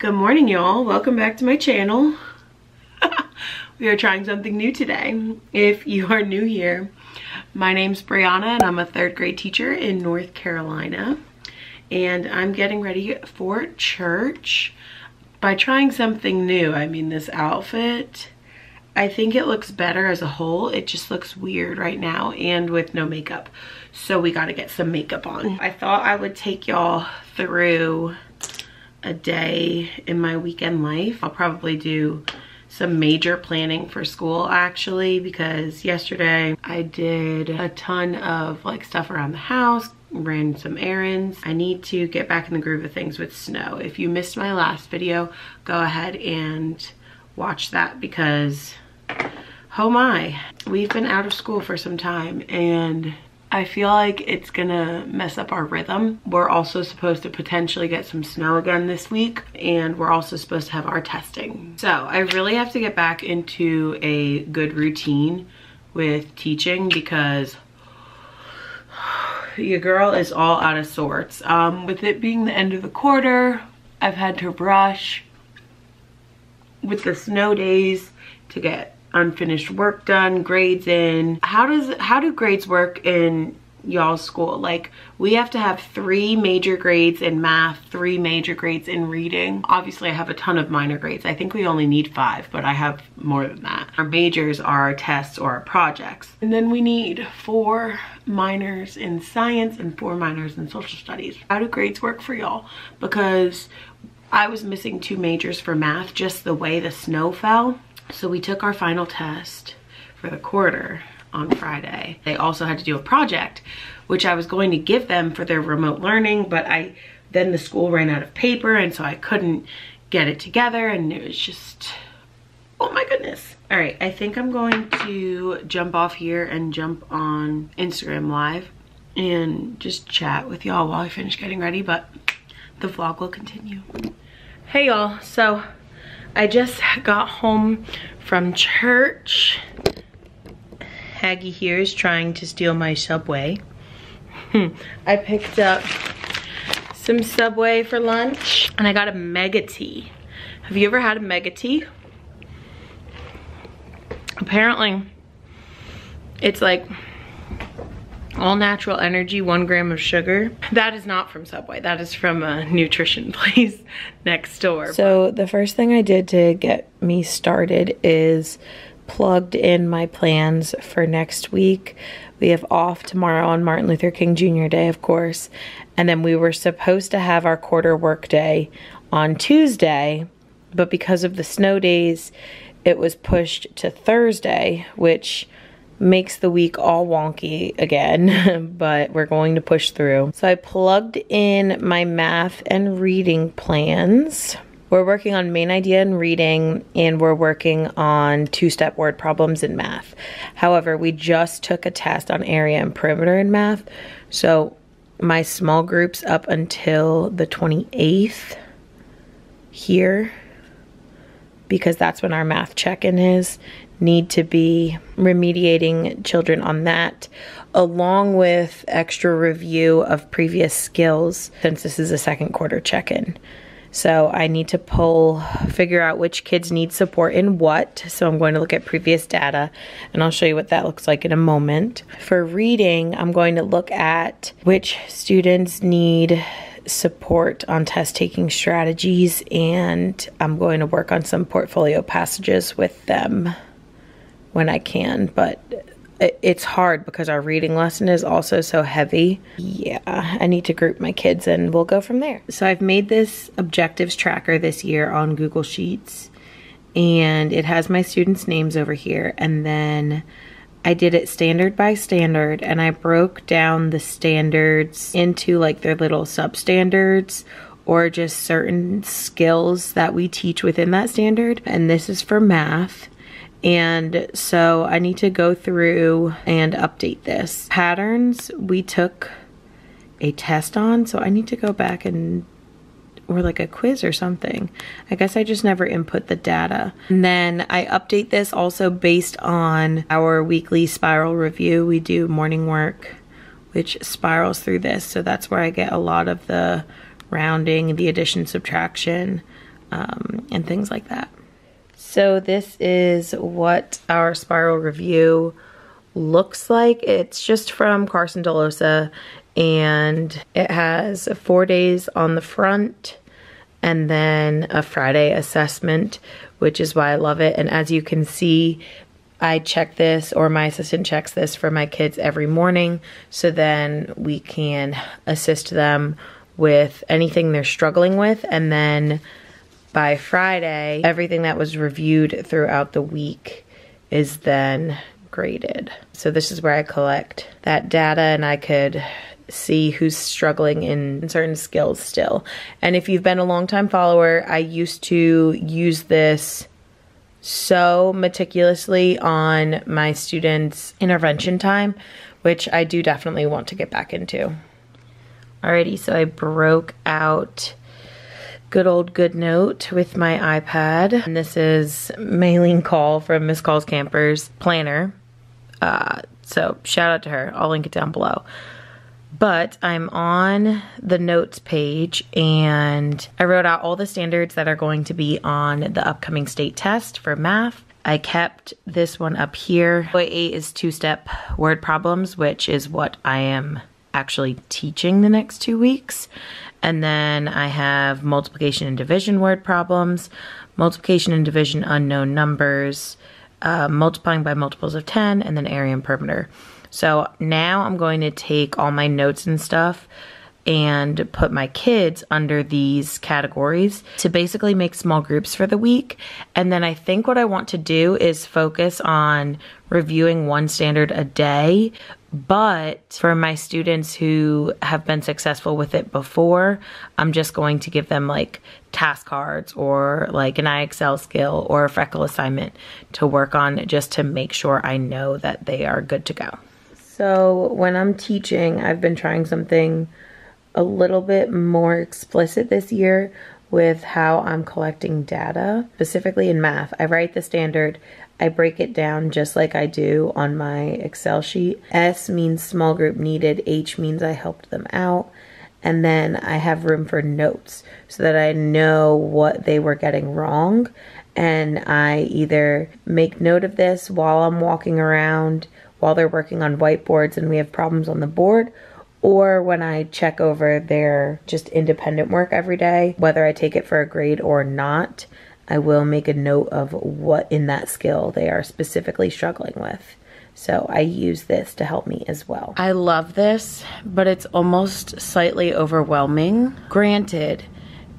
Good morning, y'all. Welcome back to my channel. we are trying something new today. If you are new here, my name's Breana and I'm a third grade teacher in North Carolina. And I'm getting ready for church. By trying something new, I mean this outfit, I think it looks better as a whole. It just looks weird right now and with no makeup. So we gotta get some makeup on. I thought I would take y'all through a day in my weekend life. I'll probably do some major planning for school actually because yesterday I did a ton of like stuff around the house, ran some errands. I need to get back in the groove of things with snow. If you missed my last video, go ahead and watch that because oh my, we've been out of school for some time and I feel like it's gonna mess up our rhythm. We're also supposed to potentially get some snow again this week and we're also supposed to have our testing. So I really have to get back into a good routine with teaching because your girl is all out of sorts. Um, with it being the end of the quarter, I've had to rush with the snow days to get unfinished work done, grades in. How does how do grades work in y'all's school? Like we have to have three major grades in math, three major grades in reading. Obviously I have a ton of minor grades. I think we only need five, but I have more than that. Our majors are our tests or our projects. And then we need four minors in science and four minors in social studies. How do grades work for y'all? Because I was missing two majors for math just the way the snow fell so we took our final test for the quarter on Friday. They also had to do a project, which I was going to give them for their remote learning, but I then the school ran out of paper and so I couldn't get it together and it was just, oh my goodness. All right, I think I'm going to jump off here and jump on Instagram live and just chat with y'all while I finish getting ready, but the vlog will continue. Hey y'all, so I just got home from church. Haggy here is trying to steal my Subway. I picked up some Subway for lunch and I got a Mega Tea. Have you ever had a Mega Tea? Apparently, it's like all natural energy, one gram of sugar. That is not from Subway. That is from a nutrition place next door. So the first thing I did to get me started is plugged in my plans for next week. We have off tomorrow on Martin Luther King Jr. Day, of course. And then we were supposed to have our quarter work day on Tuesday, but because of the snow days, it was pushed to Thursday, which makes the week all wonky again, but we're going to push through. So I plugged in my math and reading plans. We're working on main idea and reading and we're working on two-step word problems in math. However, we just took a test on area and perimeter in math. So my small groups up until the 28th here because that's when our math check-in is need to be remediating children on that, along with extra review of previous skills since this is a second quarter check in. So I need to pull, figure out which kids need support in what. So I'm going to look at previous data and I'll show you what that looks like in a moment. For reading, I'm going to look at which students need support on test taking strategies and I'm going to work on some portfolio passages with them when I can, but it's hard because our reading lesson is also so heavy. Yeah, I need to group my kids and we'll go from there. So I've made this objectives tracker this year on Google Sheets and it has my students' names over here and then I did it standard by standard and I broke down the standards into like their little substandards or just certain skills that we teach within that standard. And this is for math. And so I need to go through and update this. Patterns we took a test on, so I need to go back and or like a quiz or something. I guess I just never input the data. And then I update this also based on our weekly spiral review. We do morning work, which spirals through this. So that's where I get a lot of the rounding, the addition, subtraction, um, and things like that. So this is what our spiral review looks like. It's just from Carson Dellosa and it has four days on the front and then a Friday assessment, which is why I love it. And as you can see, I check this or my assistant checks this for my kids every morning so then we can assist them with anything they're struggling with and then by Friday everything that was reviewed throughout the week is then graded. So this is where I collect that data and I could see who's struggling in certain skills still. And if you've been a long time follower, I used to use this so meticulously on my students' intervention time, which I do definitely want to get back into. Alrighty, so I broke out good old good note with my iPad. And this is mailing Call from Miss Call's Campers Planner. Uh, so shout out to her. I'll link it down below. But I'm on the notes page and I wrote out all the standards that are going to be on the upcoming state test for math. I kept this one up here. Boy 8 is two-step word problems, which is what I am actually teaching the next two weeks. And then I have multiplication and division word problems, multiplication and division unknown numbers, uh, multiplying by multiples of 10, and then area and perimeter. So now I'm going to take all my notes and stuff and put my kids under these categories to basically make small groups for the week. And then I think what I want to do is focus on reviewing one standard a day. But for my students who have been successful with it before, I'm just going to give them like task cards or like an IXL skill or a freckle assignment to work on just to make sure I know that they are good to go. So when I'm teaching, I've been trying something a little bit more explicit this year with how I'm collecting data, specifically in math. I write the standard, I break it down just like I do on my Excel sheet. S means small group needed, H means I helped them out, and then I have room for notes so that I know what they were getting wrong. And I either make note of this while I'm walking around while they're working on whiteboards and we have problems on the board or when I check over their just independent work every day, whether I take it for a grade or not, I will make a note of what in that skill they are specifically struggling with. So I use this to help me as well. I love this, but it's almost slightly overwhelming. Granted,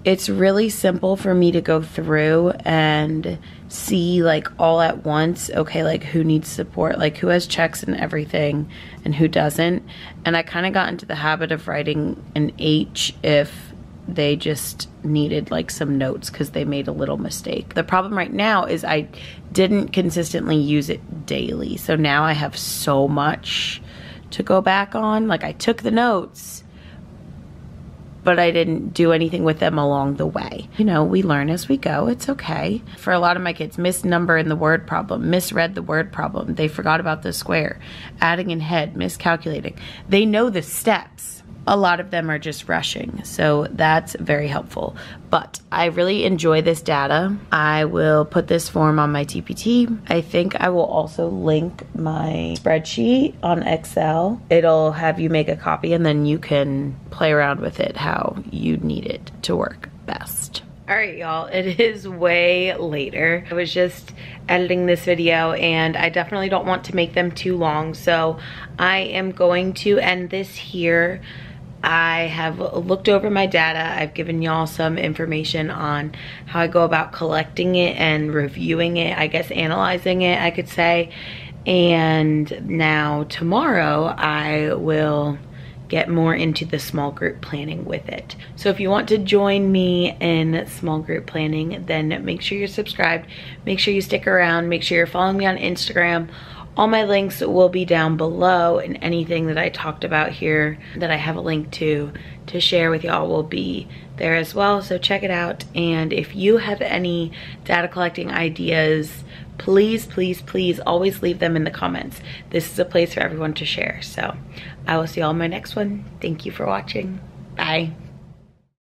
it's really simple for me to go through and see like all at once okay like who needs support? Like who has checks and everything and who doesn't? And i kind of got into the habit of writing an h if they just needed like some notes because they made a little mistake. The problem right now is i didn't consistently use it daily. So now i have so much to go back on. Like i took the notes but I didn't do anything with them along the way. You know, we learn as we go. It's okay. For a lot of my kids, misnumber in the word problem, misread the word problem. They forgot about the square, adding in head, miscalculating. They know the steps a lot of them are just rushing. So that's very helpful. But I really enjoy this data. I will put this form on my TPT. I think I will also link my spreadsheet on Excel. It'll have you make a copy and then you can play around with it how you need it to work best. All right, y'all, it is way later. I was just editing this video and I definitely don't want to make them too long. So I am going to end this here. I have looked over my data. I've given y'all some information on how I go about collecting it and reviewing it, I guess analyzing it, I could say. And now tomorrow I will get more into the small group planning with it. So if you want to join me in small group planning, then make sure you're subscribed. Make sure you stick around. Make sure you're following me on Instagram all my links will be down below and anything that I talked about here that I have a link to to share with y'all will be there as well. So check it out. And if you have any data collecting ideas, please, please, please always leave them in the comments. This is a place for everyone to share. So I will see y'all in my next one. Thank you for watching. Bye.